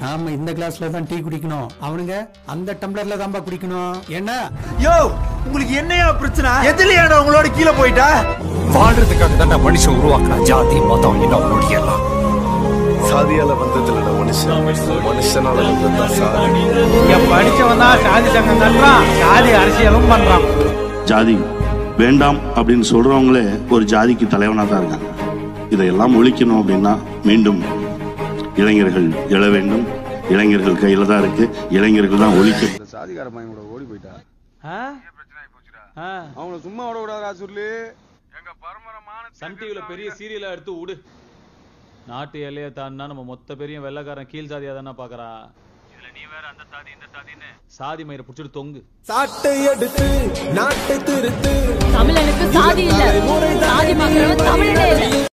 நாம இந்த கிளாஸ்ல தான் டீ குடிக்கணும். அவனுங்க அந்த டம்ளர்ல தான்பா குடிக்கணும். என்ன? யோ உங்களுக்கு என்னையா பிரச்சனை? எதுலயாடா உங்களோட கீழே போயிட்டா? வாழ்றதுக்காக தான் மனுஷன் உருவாக்குறான் ஜாதி மதம் இனம் மொழி எல்லாம். சாதியால வந்ததுல மனுஷன். மனுஷனால வந்ததுதான் சாதி. இங்க படிச்சவன் தான் சாதி சங்கம் கட்டுறான். சாதி அரசியலும் பண்றான். ஜாதி வேண்டாம் அப்படின்னு சொல்றவங்களே ஒரு ஜாதிக்கு தலைவனா தான் இருக்காங்க. இதையெல்லாம் ஒழிக்கணும் அப்படின்னா மீண்டும் இளைஞர்கள் எழ வேண்டும். இளைஞர்கள் கையில தான் இருக்கு. இளைஞர்கள் தான் ஒழிக்க சாதிகார பையன் கூட ஓடி போயிட்டா? அவங்கள சும்மா விட விடாதா சொல்லு சன் டிவில பெரிய சீரியலா எடுத்து விடு. நாட்டு எல்லையை தாண்டினா நம்ம மொத்த பெரிய வெள்ளக்காரன் கீழ் சாதியா தானே பாக்குறான் இதுல நீ வேற அந்த சாதி இந்த மயிரை புடிச்சிட்டு தொங்கு. சாட்டை எடுத்து நாட்டை திருத்து. தமிழனுக்கு சாதி இல்ல.